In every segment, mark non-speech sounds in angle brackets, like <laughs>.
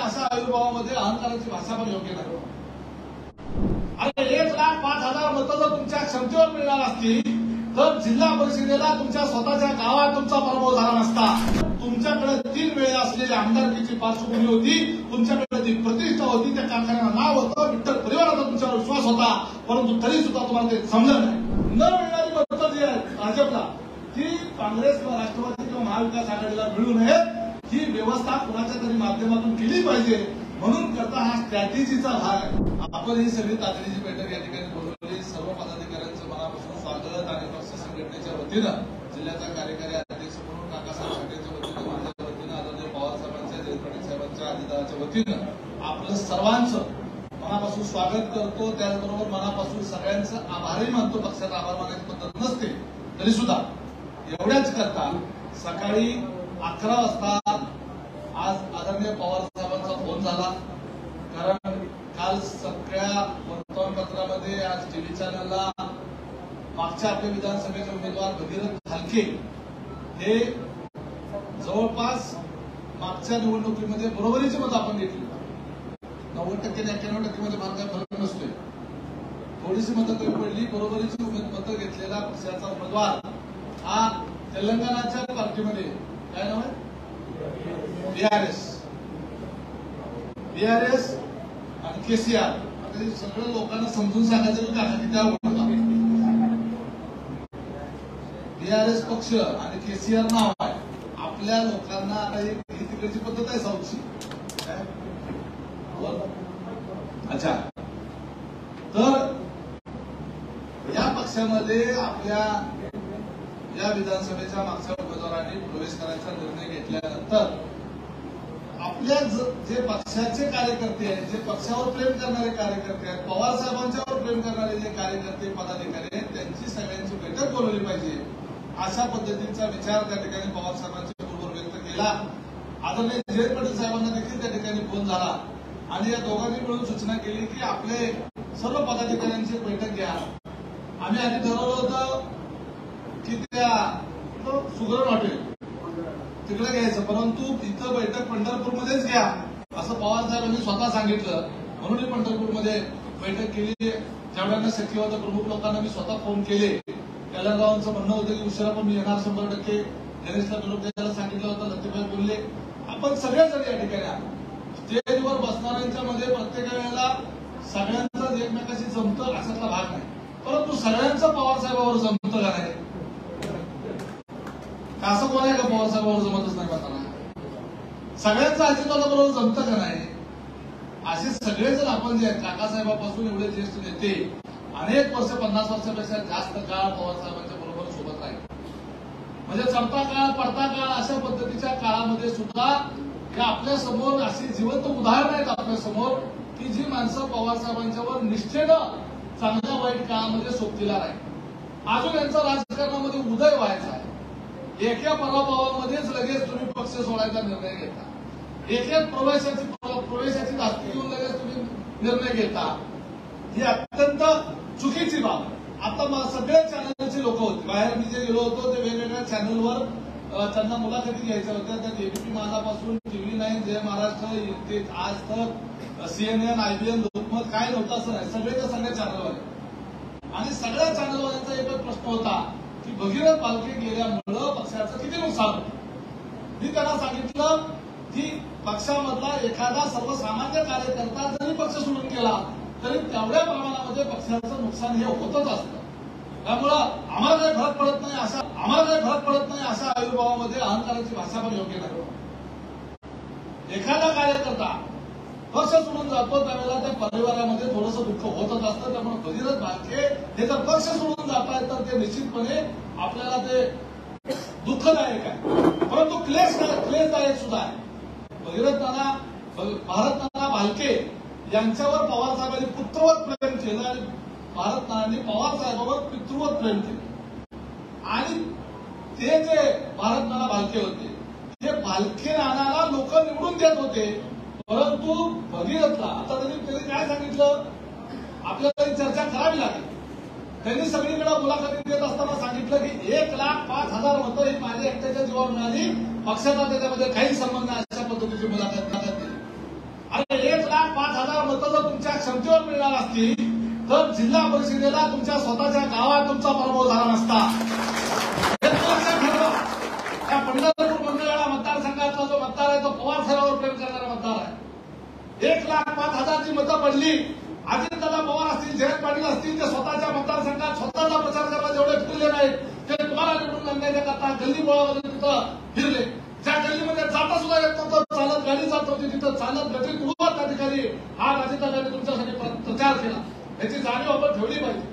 अशा आयुर्भावामध्ये अहंकाराची भाषा पण योग्य नाही. आणि एक लाख पाच हजार मतं जर तुमच्या क्षमतेवर मिळणार असतील तर जिल्हा परिषदेला तुमच्या स्वतःच्या गावात तुमचा पराभव झाला नसता. तुमच्याकडे तीन वेळेला असलेली आमदारकीची पार्श्वभूमी होती तुमच्याकडे जी प्रतिष्ठा होती त्या कारखान्याला नाव होतं विठ्ठल परिवाराचा तुमच्यावर विश्वास होता परंतु तरी सुद्धा तुम्हाला ते समजलं नाही. न मिळणारी मतं जी आहेत भाजपला ती काँग्रेस किंवा राष्ट्रवादी किंवा महाविकास आघाडीला मिळू नयेत. ही व्यवस्था कुणाच्या तरी माध्यमातून केली पाहिजे म्हणून करता हा स्ट्रॅटेजीचा भाग आहे. आपण ही सगळी तातडीची बैठक या ठिकाणी बोलवली. सर्व पदाधिकाऱ्यांचं मनापासून स्वागत आणि पक्ष संघटनेच्या वतीनं जिल्ह्याचा कार्यकारी अध्यक्ष म्हणून काकासाहेब ठाकरेंच्या वतीनं माझ्या वतीनं आदरणीय पवार साहेबांच्या जयंत साहेबांच्या अधिदाराच्या वतीनं आपलं सर्वांचं मनापासून स्वागत करतो. त्याचबरोबर मनापासून सगळ्यांचं आभारही मानतो. पक्षाचा आभार मानायची पद्धत नसते तरी सुद्धा एवढ्याच करता सकाळी अकरा वाजता आज आदरणीय पवार साहेबांचा फोन झाला. कारण काल सगळ्या वर्तमानपत्रामध्ये आज टीव्ही चॅनलला मागच्या आपल्या विधानसभेचे उमेदवार भगीरथ भालके हे जवळपास मागच्या निवडणुकीमध्ये बरोबरीची मतं आपण घेतली नव्वद टक्के आणि एक्क्याण्णव टक्केमध्ये फार फरक नसतोय. थोडीशी मतं कमी पडली बरोबरीची उमेद मतं घेतलेला पक्षाचा उमेदवार हा तेलंगणाच्या पार्टीमध्ये. काय नाव आहे? बीआरएस बीआरएस आणि केसीआर आता हे सगळं लोकांना समजून सांगायचं की काका किती बीआरएस पक्ष आणि केसीआर नाव आहे. आपल्या लोकांना आता ही तिकडची पद्धत आहे साऊथची. अच्छा. तर या पक्षामध्ये आपल्या या विधानसभेच्या मागच्या उमेदवारांनी प्रवेश करायचा निर्णय घेतल्यानंतर आपल्या जे पक्षाचे कार्यकर्ते आहेत जे पक्षावर प्रेम करणारे कार्यकर्ते आहेत पवार साहेबांच्यावर प्रेम करणारे जे कार्यकर्ते पदाधिकारी आहेत त्यांची सगळ्यांची बैठक बोलवली पाहिजे. अशा पद्धतीचा विचार त्या ठिकाणी पवार साहेबांच्या बरोबर व्यक्त केला. आदरणीय जयंत पाटील साहेबांना देखील त्या ठिकाणी फोन झाला. आणि या दोघांनी मिळून सूचना केली की आपले सर्व पदाधिकाऱ्यांची बैठक घ्या. आम्ही आधी ठरवलं होतं की त्या सुगरण हॉटेल. तिकडे घ्यायचं परंतु इथं बैठक पंढरपूरमध्येच घ्या. असं पवार साहेबांनी स्वतः सांगितलं. म्हणून मी पंढरपूरमध्ये बैठक केली. जेवढ्यांना शक्य होतं प्रमुख लोकांना मी स्वतः फोन केले. गावांचं म्हणणं होतं की उशिरा पण मी येणार शंभर टक्के. गणेशला निरोप द्यायला सांगितलं होतं लतीफाई बोलले आपण सगळेजण या ठिकाणी आलो. स्टेजवर बसणाऱ्यांच्या मध्ये प्रत्येक वेळेला सगळ्यांचाच एकमेकाशी जमतं असातला भाग नाही. परंतु सगळ्यांचं पवार साहेबावर जमतं का नाही? असं कोण आहे का पवार जमतच नाही म्हणताना सगळ्यांचं अजितदादा बरोबर जमतं का नाही? असे सगळेजण आपण जे आहेत काकासाहेबापासून एवढे ज्येष्ठ नेते अनेक वर्ष पन्नास वर्षापेक्षा जास्त काळ पवार साहेबांच्या बरोबर सोबत राहील. म्हणजे चढता काळ पडता काळ अशा पद्धतीच्या काळामध्ये सुद्धा हे आपल्यासमोर अशी जिवंत उदाहरण आहेत आपल्यासमोर की जी माणसं पवार साहेबांच्यावर निष्ठेनं चांगल्या वाईट काळामध्ये सोबतीला राहील. अजून यांचा राजकारणामध्ये उदय व्हायचा आहे. एका पराभवामध्येच लगेच तुम्ही पक्ष सोडायचा निर्णय घेता. एका प्रवेशाची प्रवेशाची धास्ती घेऊन लगेच तुम्ही निर्णय घेता. ही अत्यंत चुकीची बाब आता सगळ्या चॅनलचे लोक होते. बाहेर मी जे गेलो होतो ते वेगवेगळ्या चॅनलवर त्यांना मुलाखती घ्यायच्या होत्या. त्यात एबीपी माझापासून टीव्ही नाईन जय महाराष्ट्र ते आज तक सीएनएन आयबीएन लोकमत काय नव्हतं असं नाही. सगळे त्या सगळ्या चॅनलवर आहेत. आणि सगळ्या चॅनलवाल्यांचा एकच प्रश्न होता. की भगीरथ पालखे गेल्यामुळं पक्षाचं किती नुकसान होतं. मी त्यांना सांगितलं की पक्षामधला एखादा सर्वसामान्य कार्यकर्ता जरी पक्ष सोडून गेला तरी तेवढ्या प्रमाणामध्ये पक्षाचं नुकसान हे होतच असतं. त्यामुळं आम्हाला काही फरक पडत नाही अशा आम्हाला काही फरक पडत नाही अशा आयुर्भावामध्ये अहंकाराची भाषा पण योग्य नाही. एखादा कार्यकर्ता पक्ष सोडून जातो त्यावेळेला त्या परिवारामध्ये थोडंसं दुःख होतच असतं त्यामुळे भगीरथ भालके हे जर पक्ष सोडून जात आहेत तर ते निश्चितपणे आपल्याला ते दुःखदायक आहे. परंतु क्लेश क्लेशदायक सुद्धा आहे. भगीरथ नाना भारत नाना भालके यांच्यावर पवार साहेबांनी पुत्रवत प्रेम केलं आणि भारत नानांनी पवार साहेबांवर पितृवत प्रेम केलं. आणि ते जे भारत नाना भालके होते ते भालके नानाला लोक निवडून देत होते. परंतु भगीरथला आता त्यांनी त्यांनी काय सांगितलं? आपल्याला चर्चा करावी लागेल. त्यांनी सगळीकडे मुलाखती देत असताना सांगितलं की एक लाख पाच हजार मतं ही माझ्या एकट्याच्या जीवावर मिळाली पक्षाचा त्याच्यामध्ये काही संबंध नाही अशा पद्धतीची मुलाखत लाख पाच हजार मतं जर तुमच्या क्षमतेवर मिळणार असतील तर जिल्हा परिषदेला तुमच्या स्वतःच्या गावात तुमचा पराभव झाला नसता. त्या पंढरपूर मंडळाला मतदारसंघातला जो मतदार आहे तो पवार सरावर प्रेम करणारा मतदार आहे. एक लाख पाच हजारची मतं पडली. अजितदादा पवार असतील जयंत पाटील असतील ते स्वतःच्या मतदारसंघात स्वतःचा प्रचार करायला जेवढे फिरले नाहीत. ते तुम्हाला निवडून आणण्याच्या करता गल्ली बोळामध्ये तिथं फिरले. ज्या गल्लीमध्ये जाता सुद्धा येत नव्हतं चालत गाडी जात होती तिथं चालत गती उडवत त्या ठिकाणी हा अजितदादांनी तुमच्यासाठी प्रचार केला. याची जाणीव आपण ठेवली पाहिजे.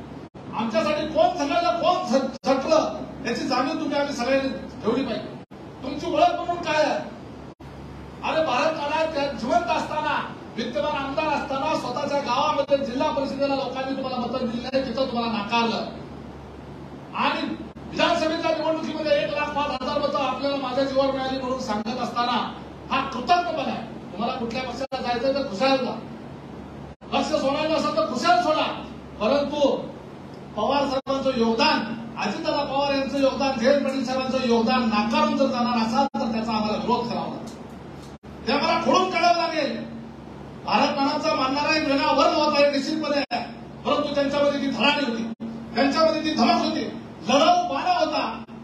आमच्यासाठी कोण सगळ्यांना कोण झटलं याची जाणीव तुम्ही आम्ही सगळ्यांनी ठेवली पाहिजे. तुमची ओळख म्हणून काय आहे? अरे भारत काळात जिवंत असतात विद्यमान आमदार असताना स्वतःच्या गावामध्ये जिल्हा परिषदेला लोकांनी तुम्हाला मतं दिली नाही तिथं तुम्हाला नाकारलं. आणि विधानसभेच्या निवडणुकीमध्ये एक लाख पाच हजार मतं आपल्याला माझ्या जीवावर मिळाली म्हणून सांगत असताना हा कृतज्ञपणा आहे. तुम्हाला कुठल्या पक्षाला जायचं तर खुशाल जा सोडायचं असेल तर खुशाल सोडा. परंतु पवार साहेबांचं योगदान अजितदादा पवार यांचं योगदान जयंत पाटील साहेबांचं योगदान नाकारून जर जाणार असाल तर त्याचा आम्हाला विरोध करावा लागेल. ते आम्हाला खोडून काढावं लागेल. आरक्षणाचा मानणारा एक वेगळा वर्ग होता हे निश्चितपणे परंतु त्यांच्यामध्ये ती धडाडी होती. त्यांच्यामध्ये ती धमक होती. लढाऊ पाना होता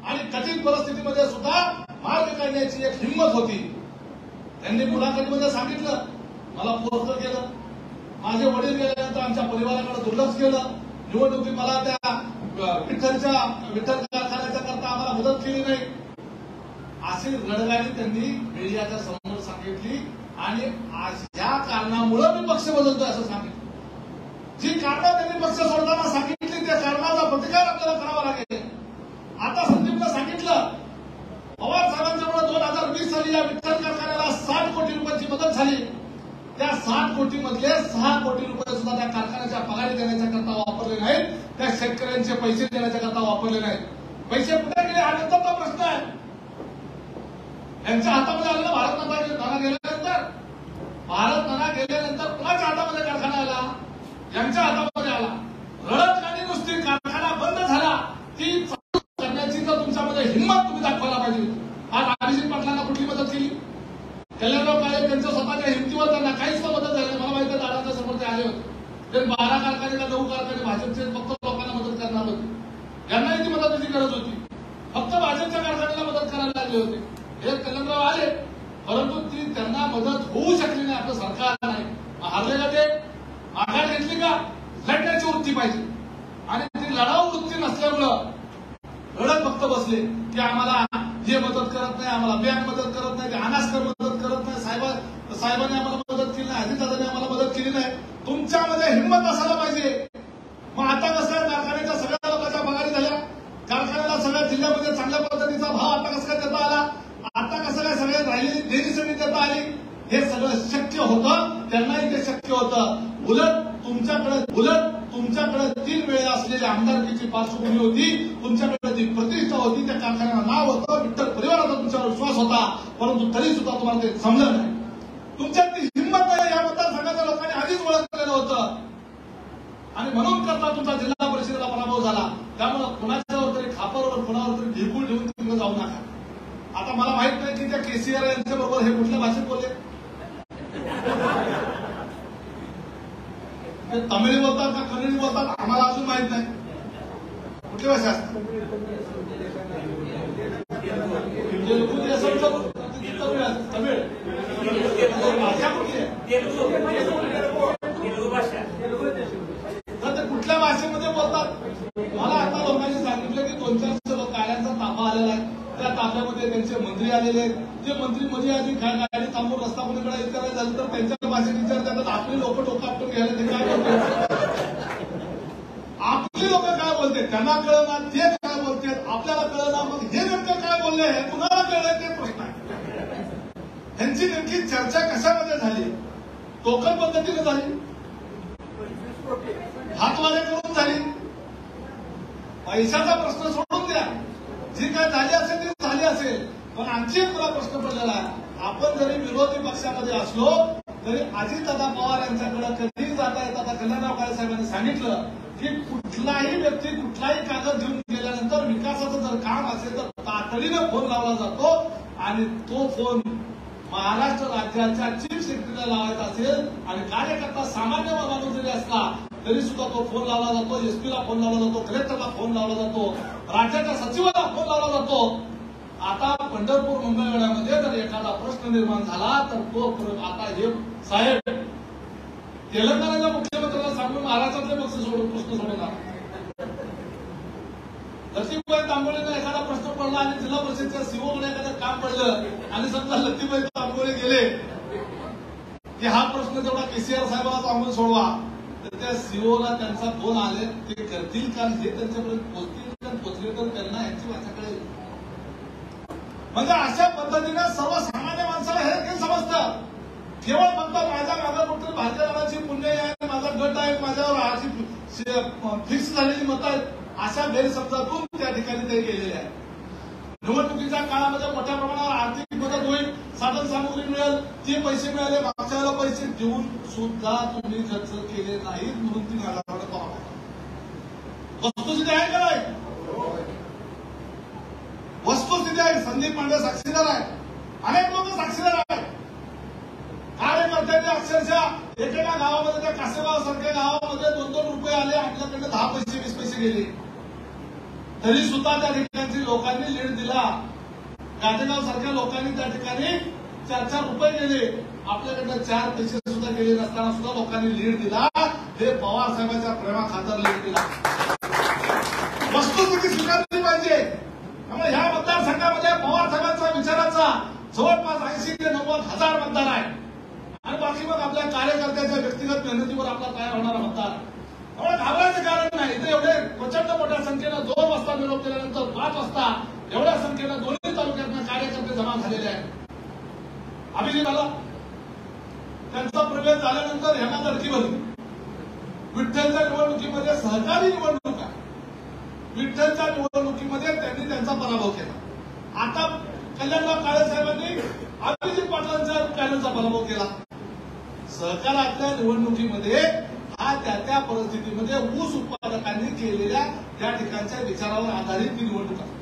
आणि कठीण परिस्थितीमध्ये सुद्धा मार्ग काढण्याची एक हिंमत होती. त्यांनी मुलाखतीमध्ये सांगितलं मला पोस्ट केलं. माझे वडील गेल्यानंतर आमच्या परिवाराकडे दुर्लक्ष केलं. निवडणुकीत मला त्या विठ्ठलच्या विठ्ठल कारखान्याच्या करता आम्हाला मदत केली नाही. अशी रणगाडी त्यांनी मीडियाच्या समोर सांगितली. आणि आज या कारणामुळे मी पक्ष बदलतोय असं सांगितलं. जी कारणं त्यांनी पक्ष सोडताना सांगितली त्या कारणाचा प्रतिकार आपल्याला करावा लागेल. आता संदीपनं सांगितलं पवार साहेबांच्यामुळे दोन हजार वीस साली या विठ्ठल कारखान्याला साठ कोटी रुपयांची मदत झाली. त्या साठ कोटी मधले सहा कोटी रुपये सुद्धा त्या कारखान्याच्या पगारी देण्याच्या करता वापरले नाहीत. त्या शेतकऱ्यांचे पैसे देण्याच्या करता वापरले नाहीत. पैसे कुठे गेले? हा नंतरचा प्रश्न आहे. यांच्या हातामध्ये आलेलं भारत नाना गेल्यानंतर भारत नाना गेल्यानंतर कुणाच्या हातामध्ये कारखाना आला? यांच्या हातामध्ये आला रडत गाणी नुसती कारखाना बंद झाला ती चालू करण्याची जर तुमच्यामध्ये हिंमत तुम्ही दाखवायला पाहिजे होती. आज अभिजित पाटलांना कुठली मदत केली कल्याणराव काळे त्यांच्या स्वतःच्या हिमतीवर त्यांना काहीच मदत झाली नाही. मला माहिती आहे दादाच्या समोर ते आले होते ते बारा कारखाने का नऊ कारखाने भाजपचे फक्त लोकांना मदत करणार होते यांनाही ती मदतीची गरज होती फक्त भाजपच्या कारखान्याला मदत करायला लागले होते हे कल्याणराव आले परंतु ती त्यांना मदत होऊ शकली नाही आपलं सरकार नाही मग हारले का ते आघाड घेतली का लढण्याची वृत्ती पाहिजे आणि ती लढाऊ वृत्ती नसल्यामुळं रडत फक्त बसले की आम्हाला हे मदत करत नाही आम्हाला बँक मदत करत नाही ते अनास्कर मदत करत नाही साहेबा साहेबांनी आम्हाला मदत केली नाही अजितदादांनी आम्हाला मदत केली नाही तुमच्यामध्ये हिंमत असायला पाहिजे मग आता कसं आहे कारखान्याच्या सगळ्या लोकांच्या पगारी झाल्या कारखान्याला सगळ्या जिल्ह्यामध्ये चांगल्या पद्धतीचा भाव आता कसं काय देता आला आता कसं काय सगळ्या राहिलेली देणी सगळी देता आली हे सगळं शक्य होतं त्यांनाही ते शक्य होतं उलट तुमच्याकडे उलट तुमच्याकडे तीन वेळा असलेली आमदारकीची पार्श्वभूमी होती. तुमच्याकडे जी प्रतिष्ठा होती त्या कारखान्याला नाव होतं. विठ्ठल परिवाराचा तुमच्यावर विश्वास होता. परंतु तरी सुद्धा तुम्हाला ते समजलं नाही. तुमच्यात ती हिंमत नाही या मतदारसंघाच्या लोकांनी आधीच ओळखलेलं होतं आणि म्हणून करता तुमचा जिल्हा परिषदेला पराभव झाला त्यामुळे कुणाच्यावर तरी खापरवर कुणावर तरी ढिकूळ ठेवून तिकडे जाऊ नका आता मला माहीत नाही की त्या केसीआर यांच्या बरोबर हे कुठल्या भाषेत बोलले ते तमिळ बोलतात का कन्नडी बोलतात आम्हाला अजून माहीत नाही कुठली भाषा असते तेलुगू ते असं म्हटलं, ती तमिळ असते, तमिळ भाषा कुठली आहे तेलुगू भाषा तर ते कुठल्या भाषेमध्ये बोलतात? मला आता लोकांनी सांगितलं की दोन गाड्यांचा ताफा आलेला आहे. त्या ताफ्यामध्ये त्यांचे मंत्री आलेले आहेत. ते मंत्री मध्ये आधी गाडी थांबून रस्ता कोणीकडे हे करायचं झालं तर त्यांच्या भाषेत विचार करतात. आपली लोक डोकं आपटून घ्यायला ते काय बोलतात आपली लोक काय बोलते त्यांना कळना ते काय बोलते आपल्याला कळना मग हे नेमकं काय बोलले हे कुणाला कळलं ते प्रश्न आहे त्यांची नेमकी चर्चा कशामध्ये झाली टोकन पद्धतीने झाली हातवाले करून झाली पैशाचा प्रश्न सोडून द्या जी काय झाली असेल ती झाली असेल पण आणखी एक मला प्रश्न पडलेला आहे आपण जरी विरोधी पक्षामध्ये असलो तरी अजितदादा पवार यांच्याकडे कधी जाता येत आता कल्याणराव काळे साहेबांनी सांगितलं की कुठलाही व्यक्ती कुठलाही कागद घेऊन गेल्यानंतर विकासाचं जर काम असेल तर तातडीनं फोन लावला जातो आणि तो फोन महाराष्ट्र राज्याच्या चीफ सेक्रेटरीला लावायचा असेल आणि कार्यकर्ता सामान्य माणूस जरी असला तरी सुद्धा तो फोन लावला जातो एसपीला फोन लावला जातो कलेक्टरला फोन लावला जातो राज्याच्या सचिवाला फोन लावला जातो. आता पंढरपूर मंगळवेढ्यामध्ये जर एखादा प्रश्न निर्माण झाला तर तो फरक आता हे साहेब तेलंगणाच्या मुख्यमंत्र्याला सांगून महाराष्ट्रातले पक्ष सोडून प्रश्न सोडवणार लक्ष्मीबाई तांबोळीने एखादा प्रश्न पडला आणि जिल्हा परिषदच्या सीओकडे एखादं काम पडलं आणि समजा लक्ष्मीबाई तांबोळे गेले की हा प्रश्न जेवढा केसीआर साहेबांना सांगून सोडवा तर त्या सीओला त्यांचा फोन आले ते करतील का? हे त्यांच्यापर्यंत पोहोचतील का? पोहोचले तर त्यांना यांची भाषा कळेल. म्हणजे अशा पद्धतीने सर्वसामान्य माणसाला हे देखील समजतं. केवळ फक्त माझ्या मागे फक्त भारतीय जनाची पुण्य आहे माझा गट आहे माझ्यावर अशी फिक्स झालेली मत आहेत अशा गैरसमजातून त्या ठिकाणी ते गेलेले आहेत. निवडणुकीच्या काळामध्ये मोठ्या प्रमाणावर आर्थिक मदत होईल साधन सामुग्री मिळेल ते पैसे मिळाले मागच्या वेळेला पैसे देऊन सुद्धा तुम्ही खर्च केले नाहीत म्हणून ती नागाकडे पाहा वस्तुस्थिती आहे का नाही वस्तुस्थिती आहे संदीप पांडे साक्षीदार आहे. अनेक लोक साक्षीदार आहेत. कार्यकर्त्यांनी अक्षरशः एकेका गावामध्ये त्या कासेगाव सारख्या गावामध्ये दोन दोन रुपये आले आपल्याकडे दहा पैसे वीस पैसे गेले. तरी सुद्धा त्या ठिकाणची लोकांनी लीड दिला. गाजेगाव सारख्या लोकांनी त्या ठिकाणी चार चार रुपये गेले. आपल्याकडनं चार पैसे सुद्धा गेले नसताना सुद्धा लोकांनी लीड दिला. हे पवार साहेबांच्या प्रेमा खातर लीड दिला. वस्तुस्थिती स्वीकारली पाहिजे. त्यामुळे ह्या मतदारसंघामध्ये पवार साहेबांचा विचाराचा जवळपास ऐंशी ते नव्वद हजार मतदार आहे आणि बाकी मग आपल्या कार्यकर्त्याच्या व्यक्तिगत मेहनतीवर आपला तयार होणारा मतदार. त्यामुळे घाबरायचं कारण नाही. इथे एवढे प्रचंड मोठ्या संख्येनं दोन वाजता निरोप दिल्यानंतर पाच वाजता एवढ्या संख्येनं दोन्ही तालुक्यातनं कार्यकर्ते जमा झालेले आहेत. अभिजित आला त्यांचा प्रवेश झाल्यानंतर ह्यांना धडकी विठ्ठलच्या निवडणुकीमध्ये सहकारी निवडणूक आहे. विठ्ठलच्या निवडणुकीमध्ये पराभव केला. आता कल्याणराव काळे साहेबांनी अभिजित पाटलांच्या पॅनलचा पराभव केला. सहकारातल्या निवडणुकीमध्ये हा त्या त्या परिस्थितीमध्ये ऊस उत्पादकांनी केलेल्या त्या ठिकाणच्या विचारावर आधारित ती निवडणूक आहे.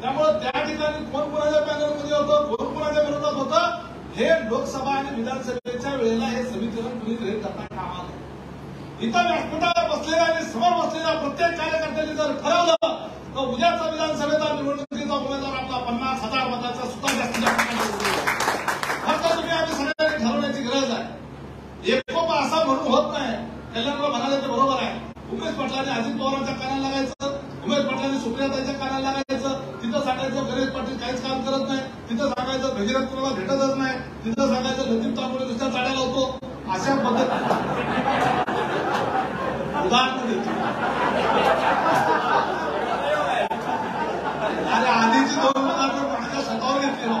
त्यामुळे त्या ठिकाणी कोण कोणाच्या पॅनलमध्ये होतं कोण कोणाच्या विरोधात होतं हे लोकसभा आणि विधानसभेच्या वेळेला हे समीकरण कुणी ग्रहित करता कामा नये इथं व्यासपीठावर बसलेल्या आणि समोर बसलेल्या प्रत्येक कार्यकर्त्यांनी जर ठरवलं तर उद्याचा विधानसभेचा निवडणुकीचा उमेदवार आपला पन्नास हजार मताचा सुद्धा जास्तीत जास्त फक्त तुम्ही आम्ही सगळ्यांनी ठरवण्याची गरज आहे. एकोपा असा म्हणून होत नाही. कल्याणला म्हणाले ते बरोबर आहे. उमेश पाटलांनी अजित पवारांच्या कानाला लागायचं. उमेश पाटलांनी सुप्रियाताईच्या कानाला लागायचं. तिथं सांगायचं गणेश पाटील काहीच काम करत नाही. तिथं सांगायचं भगीरथ कुणाला भेटतच नाही. तिथं सांगायचं लतीफ तांबोळे नुसत्या चाड्याला होतो. अशा पद्धती उदाहरण देतो अरे आधीची दोन पदार्थ माझ्या स्वतःवर घेतली ना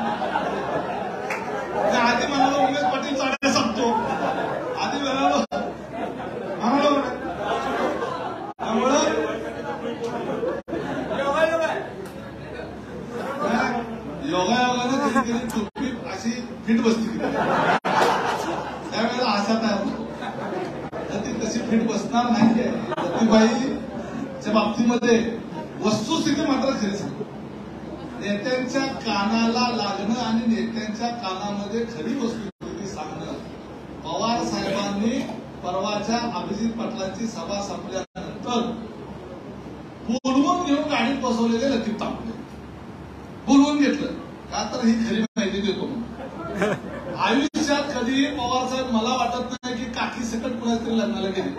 ते आधी म्हणालो उमेश पाटील चाड्या सांगतो आधी म्हणालो म्हणालो त्यामुळं योगायोगानं कधी कधी टोपी अशी फिट बसती त्यावेळेला असा तयार होतो तर ती तशी फिट बसणार नाहीये लतीबाईच्या बाबतीमध्ये वस्तुस्थिती मात्र खरी सांगतो नेत्यांच्या कानाला लागणं आणि नेत्यांच्या कानामध्ये खरी वस्तुस्थिती सांगणं. पवार साहेबांनी परवाच्या अभिजित पाटलांची सभा संपल्यानंतर बोलवून घेऊन गाडीत बसवलेले लतीफ तांबडे. बोलवून घेतलं. का तर ही खरी माहिती देतो म्हणून. <laughs> आयुष्यात कधीही पवार साहेब मला वाटत नाही की काकी सकट कुणाच तरी लग्नाला गेले.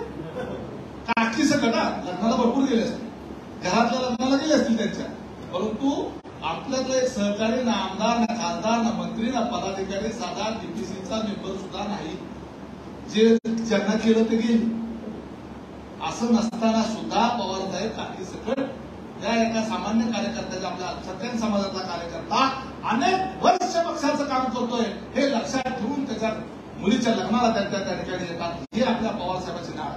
काकी सकट हा. लग्नाला भरपूर गेले असतील. घरातल्या लग्नाला गेले असतील त्यांच्या. परंतु आपल्यातलं एक सहकारी ना आमदार ना खासदार ना मंत्री ना पदाधिकारी साधा डीपीसीचा मेंबर सुद्धा नाही. जे ज्यांना केलं ते गेले. असं नसताना सुद्धा पवार साहेब काकी सकट या एका सामान्य कार्यकर्त्याच्या आपल्या सत्यन समाजातला कार्यकर्ता अनेक वर्ष पक्षाचं काम करतोय. हे लक्षात ठेवून त्याच्या मुलीच्या लग्नाला त्यांच्या त्या ठिकाणी येतात. हे आपल्या पवार साहेबांची नाव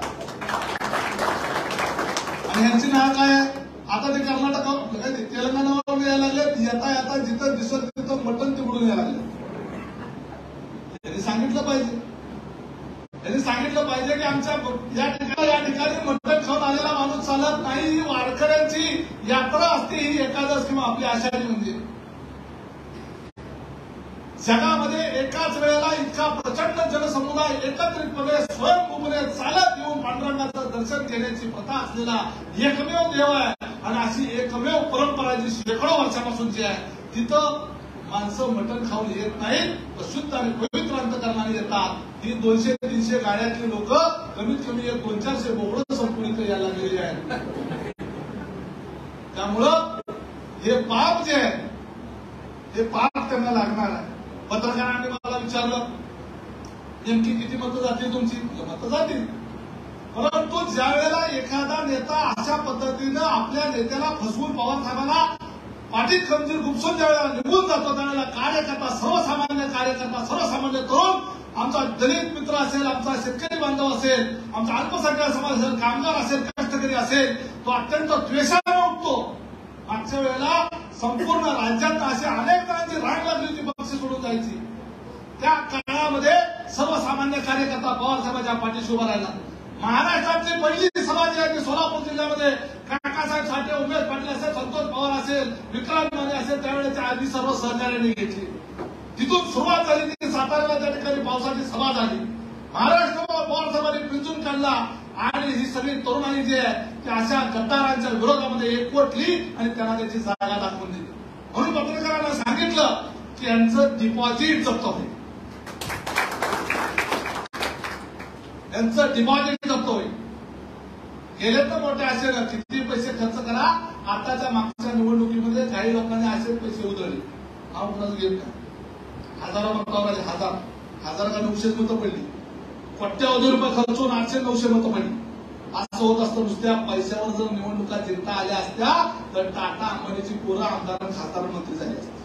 आणि यांची नाव काय आहे आता ते कर्नाटक म्हणजे काय तेलंगणावर यायला लागले येता येता जिथं दिसत तिथं मटण तिकडून यायला लागले. त्यांनी सांगितलं पाहिजे. त्यांनी सांगितलं पाहिजे की आमच्या या ठिकाणी या ठिकाणी मटण खाऊन आलेला माणूस चालत नाही. ही वारकऱ्यांची यात्रा असते ही एकादश किंवा आपली आषाढी म्हणजे. जगामध्ये एकाच वेळेला इतका प्रचंड जनसमुदाय एकत्रितपणे स्वयंभूपणे चालत येऊन पांडुरंगाचं दर्शन घेण्याची प्रथा असलेला एकमेव देव आहे. आणि अशी एकमेव परंपरा जी शेकडो वर्षापासूनची आहे तिथं माणसं मटण खाऊन येत नाहीत तर शुद्ध आणि पवित्र अंतकरणाने येतात. ही दोनशे तीनशे गाड्यातली लोक कमीत कमी एक दोन चारशे बोकडं संपून इथं यायला गेलेली आहेत. त्यामुळं हे पाप जे आहे हे पाप त्यांना लागणार आहे. पत्रकारांनी मला विचारलं नेमकी किती मतं जातील तुमची? मतं जातील. परंतु ज्या वेळेला एखादा नेता अशा पद्धतीनं आपल्या नेत्याला फसवून पवारसाहेबांना पाठीत खंजीर गुपसून ज्या निघून जातो त्यावेळेला कार्यकर्ता सर्वसामान्य कार्यकर्ता सर्वसामान्य तरुण आमचा दलित मित्र असेल आमचा शेतकरी बांधव असेल आमचा अल्पसंख्याक समाज असेल कामगार असेल कष्टकरी असेल तो अत्यंत द्वेषाने उठतो. मागच्या वेळेला संपूर्ण राज्यात असे अनेक जणांची राग लागली होती पक्ष सोडून जायची. त्या काळामध्ये सर्वसामान्य कार्यकर्ता पवारसाहेबांच्या पाठीशी उभा राहिला. महाराष्ट्रातली पहिली सभा जी आहे ती सोलापूर जिल्ह्यामध्ये. काकासाहेब साठे उमेश पाटील असेल संतोष पवार असेल विक्रांत माने असेल त्यावेळेस आधी सर्व सहकार्याने घेतली. तिथून सुरुवात झाली ती साताऱ्याला त्या ठिकाणी पावसाची सभा झाली. महाराष्ट्र पवार साहेबांनी पिंजून काढला. आणि ही सगळी तरुणांनी जी आहे ती अशा गद्दारांच्या विरोधामध्ये एकवटली आणि त्यांना त्याची जागा दाखवून दिली. म्हणून पत्रकारांना सांगितलं की यांचं डिपॉझिट जप्त होईल. यांचं डिपॉझिट जप्त गेले तर मोठे असे किती पैसे खर्च करा आताच्या मागच्या निवडणुकीमध्ये काही लोकांनी असे पैसे उधळले. हा कुणाचं घेत का हजारो मतावर आले हजार. हजार का नऊशे मतं पडली. कोट्यावधी रुपये खर्चून आठशे नऊशे मतं पडली. असं होत असतं नुसत्या पैशावर जर निवडणुका जिंकता आल्या असत्या तर टाटा अंबानीची पोरं आमदार खासदार मंत्री झाली असते.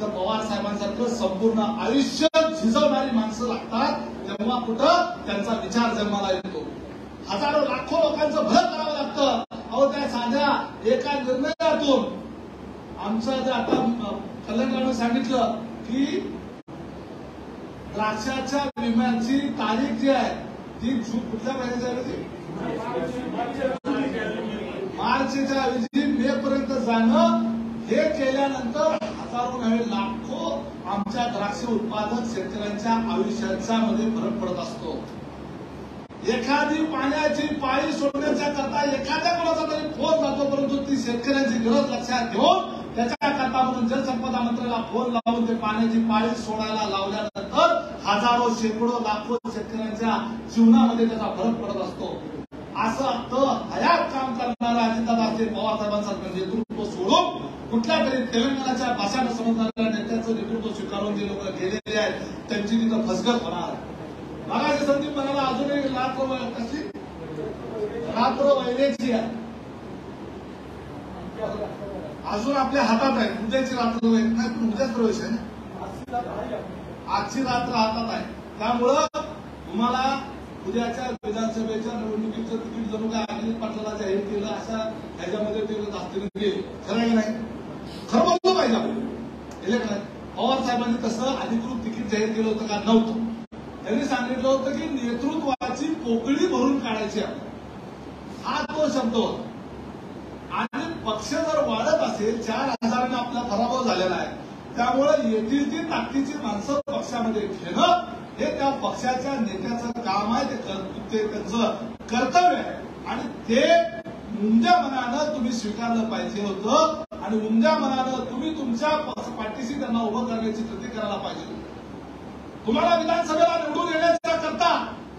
तर पवार साहेबांसारखं संपूर्ण आयुष्य झिजवणारी माणसं लागतात. तेव्हा कुठं? त्यांचा विचार जन्माला येतो. हजारो लाखो लोकांचं भलं करावं लागतं. अहो त्या साध्या एका निर्णयातून. आमचं जे आता कल्याणरावनं सांगितलं की द्राक्षाच्या विम्याची तारीख जी आहे ती कुठल्या महिन्याची मार्चच्या ऐवजी मे पर्यंत जाणं हे केल्यानंतर हजारो नव्हे लाखो आमच्या द्राक्ष उत्पादक शेतकऱ्यांच्या आयुष्याचा मध्ये फरक पडत असतो. एखादी पाण्याची पाळी सोडण्याच्या करता एखाद्या कोणाचा तरी फोन जातो परंतु ती शेतकऱ्यांची गरज लक्षात घेऊन त्याच्या करता म्हणून जलसंपदा मंत्र्याला फोन लावून ते पाण्याची पाळी सोडायला लावल्यानंतर हजारो शेकडो लाखो शेतकऱ्यांच्या जीवनामध्ये त्याचा फरक पडत असतो. असं तर हयात काम करणारा अजितदादा असतील पवार नेतृत्व सोडून कुठल्या तरी तेलंगणाच्या भाषा समजणाऱ्या नेत्याचं नेतृत्व स्वीकारून जे लोक गेलेले आहेत त्यांची तिथं फसगत होणार. आहे मगाशी संदीप म्हणाला अजूनही रात्र कशी? रात्र वैद्याची आहे. अजून आपल्या हातात आहे. उद्याची रात्र वय नाही पण उद्याच प्रवेश आहे आजची रात्र हातात आहे. त्यामुळं तुम्हाला उद्याच्या विधानसभेच्या निवडणुकीचं तिकीट जणू काय अनिल पाटलाला जाहीर केलं अशा ह्याच्यामध्ये ते जास्तीने गेले. खरं की नाही? खरं पाहिजे आपण केलं पवार साहेबांनी तसं अधिकृत तिकीट जाहीर केलं होतं का? नव्हतं. त्यांनी सांगितलं होतं की नेतृत्वाची पोकळी भरून काढायची हा तो शब्द होता. आणि पक्ष जर वाढत असेल चार हजारांना आपला पराभव झालेला आहे. त्यामुळे येथील ती ताकदीची माणसं पक्षामध्ये घेणं हे त्या पक्षाच्या नेत्याचं काम आहे. ते कर- ते त्यांचं कर्तव्य आहे. आणि ते मुंज्या मनानं तुम्ही स्वीकारलं पाहिजे होतं. आणि उमद्या मनानं तुम्ही तुमच्या पाठीशी त्यांना उभं करण्याची कृती करायला पाहिजे. तुम्हाला विधानसभेला निवडून येण्याच्या करता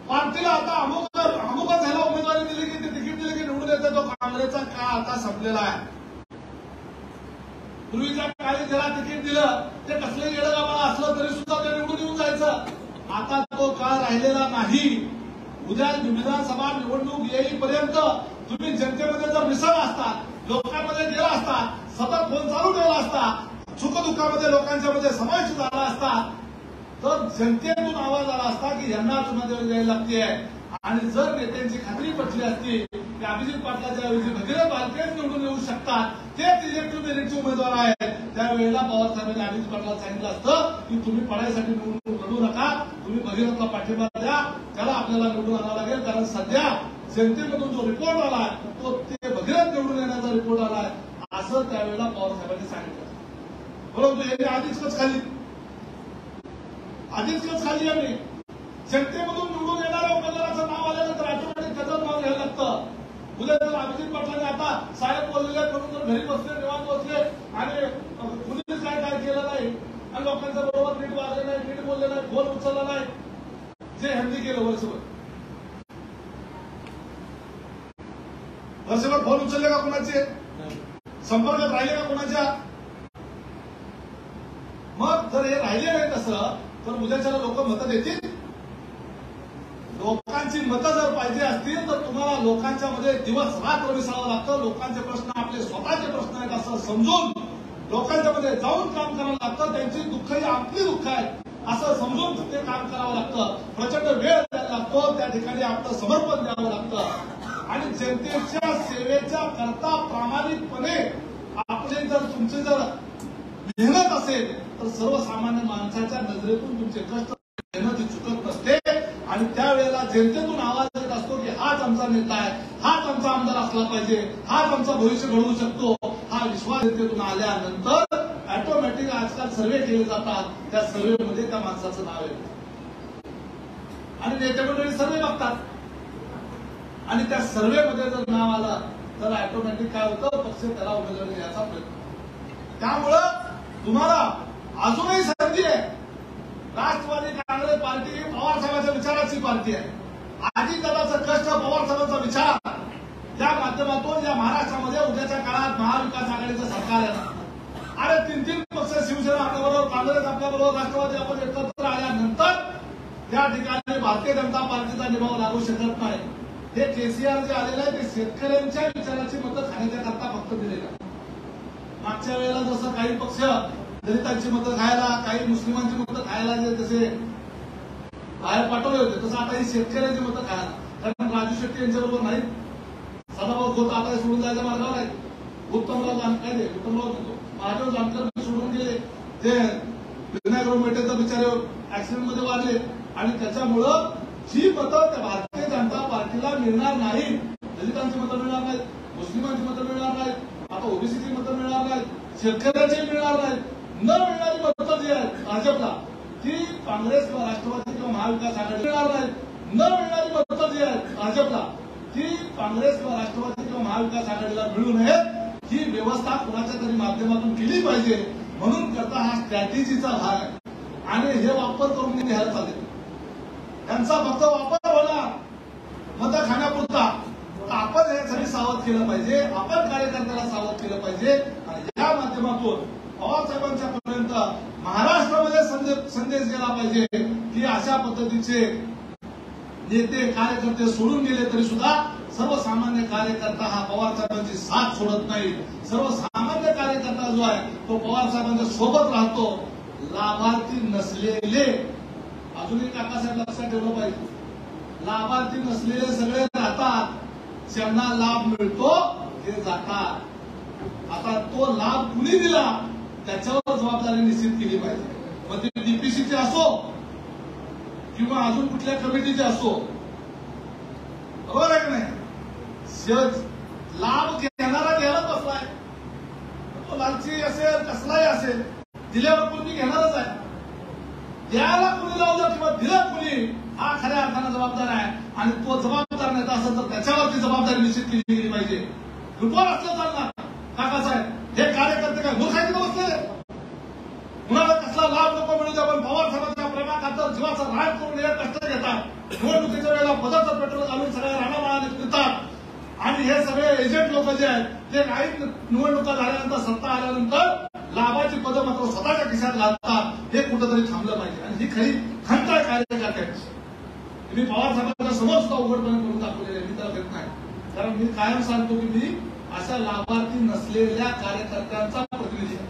पार्टीला आता अमुक अमुक झाला उमेदवारी दिली की ते तिकीट दिले की निवडून येते? तो काँग्रेसचा काळ आता संपलेला आहे. पूर्वीच्या काळी ज्याला तिकीट दिलं ते कसले गेलं आम्हाला असलं तरी सुद्धा ते निवडून येऊन जायचं. आता तो काळ राहिलेला नाही. उद्या विधानसभा निवडणूक येईपर्यंत तुम्ही जनतेमध्ये जर मिसळ असता लोकांमध्ये गेला असता सतत फोन चालू ठेवला असता सुखदुःखामध्ये लोकांच्या मध्ये समावेश झाला असता तर जनतेतून आवाज आला असता की यांना उमेदवारी द्यायला लागते. आणि जर नेत्यांची खात्री पटली असती की अभिजित पाटलाच्या ऐवजी भगीरथ बालकेच निवडून येऊ शकतात तेच इलेक्ट्रिक मेरिटचे उमेदवार आहेत. त्यावेळेला पवारसाहेबांनी अभिजित पाटलाला सांगितलं असतं की तुम्ही पडायसाठी निवडणूक लढू नका तुम्ही भगीरथला पाठिंबा द्या त्याला आपल्याला निवडून आणावं लागेल. कारण सध्या जनतेमधून जो रिपोर्ट आला तो ते भगीरथ निवडून येण्याचा रिपोर्ट आलाय. असं त्यावेळेला पवारसाहेबांनी सांगितलं. परंतु यांनी आधीच कच खाली आधीच कच खाली यांनी. जनतेमधून निवडून येणाऱ्या उमेदवाराचं नाव आल्यानंतर ऑटोमॅटिक त्याचं नाव घ्यायला लागतं. उद्या जर अभिजित पाटलांनी आता साहेब बोललेले म्हणून जर घरी बसले निवांत बसले आणि कुणीच काय काय केलं नाही आणि लोकांच्या बरोबर नीट वागले नाही नीट बोलले नाही फोन उचलला नाही. जे ह्यांनी केलं वर्षभर. वर्षभर फोन उचलले का कुणाचे? संपर्कात राहिले का कोणाच्या? मग जर हे राहिले नाही तसं तर उद्याच्याला लोक मतं देतील. लोकांची मतं जर पाहिजे असतील तर तुम्हाला लोकांच्या मध्ये दिवस रात्र विसरावं लागतं. लोकांचे प्रश्न आपले स्वतःचे प्रश्न आहेत असं समजून लोकांच्या मध्ये जाऊन काम करावं लागतं. त्यांची दुःख ही आपली दुःख आहेत असं समजून ते काम करावं लागतं. प्रचंड वेळ द्यायला लागतो. त्या ठिकाणी आपलं समर्पण द्यावं लागतं. आणि जनतेच्या सेवेच्या करता प्रामाणिकपणे आपले जर तुमचे जर मेहनत असेल तर सर्वसामान्य माणसाच्या नजरेतून तुमचे कष्ट मेहनत चुकत नसते. आणि त्यावेळेला जनतेतून आवाज येत असतो की हाच आमचा नेता आहे हाच आमचा आमदार असला पाहिजे हाच आमचा भविष्य घडवू शकतो. हा विश्वास जनतेतून आल्यानंतर ऑटोमॅटिक आजकाल सर्वे केले जातात. त्या सर्वेमध्ये त्या माणसाचं नाव येतं. आणि नेते मंडळी सर्वे बघतात. आणि त्या सर्वेमध्ये जर नाव आलं तर ऑटोमॅटिक काय होतं? पक्ष त्याला उमेदवारी घ्यायचा प्रयत्न. त्यामुळं तुम्हाला अजूनही संधी आहे. राष्ट्रवादी काँग्रेस पार्टी ही पवार साहेबांच्या विचाराची पार्टी आहे. आधी दादाचं कष्ट पवार साहेबांचा विचार. या माध्यमातून या महाराष्ट्रामध्ये उद्याच्या काळात महाविकास आघाडीचं सरकार आहे अरे तीन तीन पक्ष शिवसेना आपल्याबरोबर काँग्रेस आपल्याबरोबर राष्ट्रवादी आपण एकत्र आल्यानंतर त्या ठिकाणी भारतीय जनता पार्टीचा निभाव लागू शकत नाही. हे केसीआर जे आलेलं आहे ते शेतकऱ्यांच्या विचाराची मतं खाण्याच्या करता फक्त दिलेलं आहे मागच्या वेळेला जसं काही पक्ष दलितांची मतं खायला काही मुस्लिमांची मतं खायला जे तसे बाहेर पाठवले होते तसं आता ही शेतकऱ्यांची मतं खायला. कारण राजू शेट्टी यांच्याबरोबर नाहीत. सदाभाऊ खोत आता सोडून जायच्या मार्गावर आहे उत्तमराव जानकर काय उत्तमराव महादेव जानकर सोडून गेले. ते विनायकराव मेटे तर बिचारे ऍक्सिडेंटमध्ये वाढले आणि त्याच्यामुळं जी मतं त्या भारतीय जनता मिळणार नाही. दलितांची मतं मिळणार नाहीत मुस्लिमांची मतं मिळणार नाहीत आता ओबीसीची मतं मिळणार नाहीत शेतकऱ्यांची मिळणार नाहीत. न मिळणारी मतं जी आहेत भाजपला ती काँग्रेस किंवा राष्ट्रवादी किंवा महाविकास आघाडी मिळणार नाहीत. न मिळणारी मतं जी आहेत भाजपला ती काँग्रेस किंवा राष्ट्रवादी किंवा महाविकास आघाडीला मिळू नयेत. ही व्यवस्था कुणाच्या तरी माध्यमातून केली पाहिजे म्हणून करता हा स्ट्रॅटेजीचा भाग आहे. आणि हे वापर करून मी घ्यायला चालेल. त्यांचा फक्त वापर मतं खाण्यापुरता तर आपण यासाठी सावध केलं पाहिजे आपण कार्यकर्त्याला सावध केलं पाहिजे आणि या माध्यमातून पवार साहेबांच्या पर्यंत महाराष्ट्रामध्ये संदेश संदेश गेला पाहिजे की अशा पद्धतीचे नेते कार्यकर्ते सोडून गेले तरी सुद्धा सर्वसामान्य कार्यकर्ता हा पवार साहेबांची साथ सोडत नाही. सर्वसामान्य कार्यकर्ता जो आहे तो पवार साहेबांच्या सोबत राहतो. लाभार्थी नसलेले. अजूनही काकासाहेब लक्षात ठेवलं पाहिजे. लाभार्थी नसलेले सगळे राहतात ज्यांना लाभ मिळतो ते जातात. आता तो लाभ कुणी दिला त्याच्यावर जबाबदारी निश्चित केली पाहिजे. मग ते डीपीसीचे असो किंवा अजून कुठल्या कमिटीचे असो बरोबर आहे की नाही? लाभ घेणारा घ्यायला असलाय तो लालची असेल कसलाही असेल दिल्यावर कोणी घेणारच आहे. द्यायला कुणी लावलं किंवा दिलं कुणी हा खऱ्या अर्थानं जबाबदार आहे. आणि तो जबाबदार नेता असेल तर त्याच्यावरती जबाबदारी निश्चित केली गेली पाहिजे. लुटवार असलं चालणार. काकासाहेब हे कार्यकर्ते काय मूर्खाईने बसले? कुणाला कसला लाभ नको मिळू दे पण पवार साहेबांच्या प्रेमाखातर जीवाचा राग करून हे कष्ट घेतात. निवडणुकीच्या वेळेला पदाचं पेट्रोल घालून सगळ्या राणामाळाने फिरतात. आणि हे सगळे एजंट लोक जे आहेत ते काही निवडणुका झाल्यानंतर सत्ता आल्यानंतर लाभाची पदं मात्र स्वतःच्या खिशात घालतात. हे कुठंतरी थांबलं पाहिजे. आणि ही खरी खंत आहे कार्यकर्त्यांची. मी पवार साहेबांचा समोर सुद्धा उघडपणे करून दाखवलेला मी त्याला घेत नाही. कारण मी कायम सांगतो की मी अशा लाभार्थी नसलेल्या कार्यकर्त्यांचा प्रतिनिधी आहे.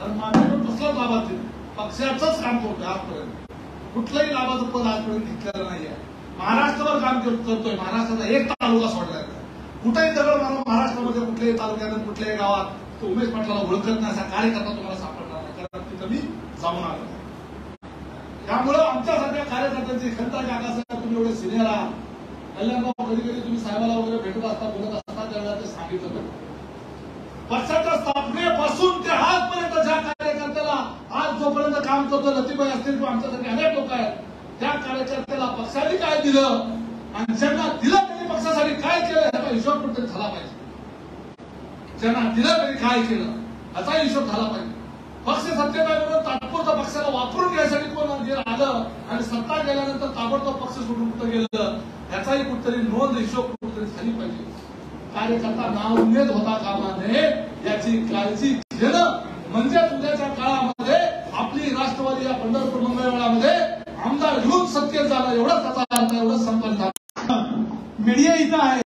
कारण माझ्याकडे कसलाच लाभार्थी पक्षाचंच काम करतोय आजपर्यंत. कुठलंही लाभाचं पद आजपर्यंत घेतलेलं नाहीये. महाराष्ट्रावर काम करतोय. महाराष्ट्राचा एक तालुका सोडलाय. कुठेही दगड मारून महाराष्ट्रामध्ये कुठल्याही तालुक्यात कुठल्याही गावात तो उमेश पाटलाला ओळखत नाही. असा कार्यकर्ता तुम्हाला सापडणार नाही. कारण तिथं मी जाऊन आलो आहे. त्यामुळं आमच्यासारख्या कार्यकर्त्यांची खंत आहे काकासाहेब तुम्ही एवढे सिनियर आहात. कल्याणभाऊ कधी कधी तुम्ही साहेबाला वगैरे भेटत असता बोलत असता त्यावेळेला ते सांगितलं होतं. पक्षाच्या स्थापनेपासून ते आजपर्यंत ज्या कार्यकर्त्याला आज जोपर्यंत काम करतो लतीबाई असतील किंवा आमच्यासाठी अनेक लोक आहेत त्या कार्यकर्त्याला पक्षाने काय दिलं आणि ज्यांना दिलं त्यांनी पक्षासाठी काय केलं ह्याचा हिशोब कुठे झाला पाहिजे. ज्यांना दिलं त्यांनी काय केलं ह्याचा हिशोब झाला पाहिजे. पक्ष सत्तेबरोबर तात्पुरता पक्षाला वापरून घ्यायसाठी कोण म्हणजे जे आलं आणि सत्ता गेल्यानंतर ताबडतोब पक्ष सोडून कुठं गेलं याचाही कुठतरी नोंद हिशोब कुठतरी झाली पाहिजे. कार्यकर्ता नाउमेद होता कामा नये याची काळजी घेणं म्हणजे उद्याच्या काळामध्ये आपली राष्ट्रवादी या पंढरपूर मंगळवेळामध्ये आमदार घेऊन सत्तेत जाणं एवढंच त्याचा अर्थ एवढंच संपन्न झाला मीडिया इथं आहे.